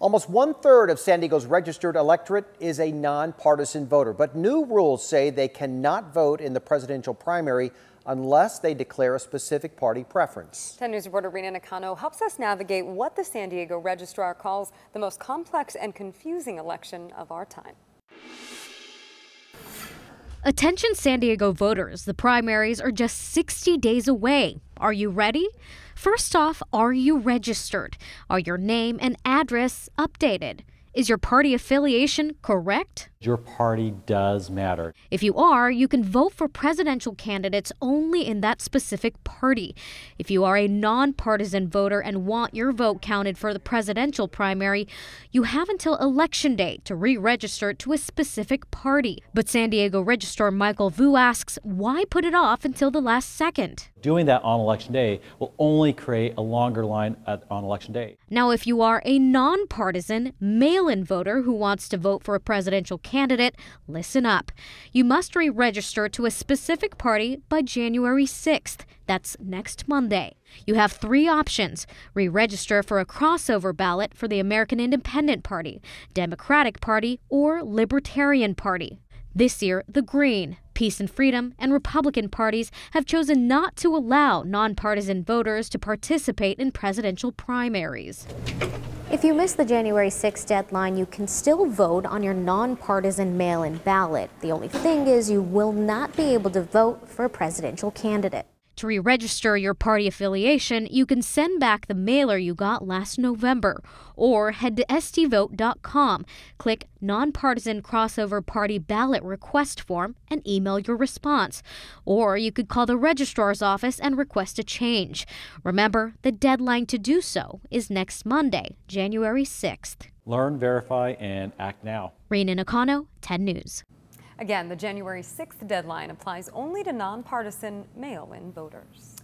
Almost one third of San Diego's registered electorate is a nonpartisan voter, but new rules say they cannot vote in the presidential primary unless they declare a specific party preference. 10 News reporter Rena Nakano helps us navigate what the San Diego Registrar calls the most complex and confusing election of our time. Attention San Diego voters, the primaries are just 60 days away. Are you ready? First off, are you registered? Are your name and address updated? Is your party affiliation correct? Your party does matter. If you are, you can vote for presidential candidates only in that specific party. If you are a nonpartisan voter and want your vote counted for the presidential primary, you have until election day to re register to a specific party. But San Diego Registrar Michael Vu asks why put it off until the last second? Doing that on election day will only create a longer line at, on election day. Now, if you are a nonpartisan mail in voter who wants to vote for a presidential candidate, listen up. You must re register to a specific party by January 6th. That's next Monday. You have three options re register for a crossover ballot for the American Independent Party, Democratic Party, or Libertarian Party. This year, the Green, Peace and Freedom, and Republican parties have chosen not to allow nonpartisan voters to participate in presidential primaries. If you miss the January 6th deadline, you can still vote on your nonpartisan mail-in ballot. The only thing is you will not be able to vote for a presidential candidate. To re register your party affiliation, you can send back the mailer you got last November or head to sdvote.com, click Nonpartisan Crossover Party Ballot Request Form, and email your response. Or you could call the registrar's office and request a change. Remember, the deadline to do so is next Monday, January 6th. Learn, verify, and act now. Rena Nakano, 10 News. Again, the January 6th deadline applies only to nonpartisan mail-in voters.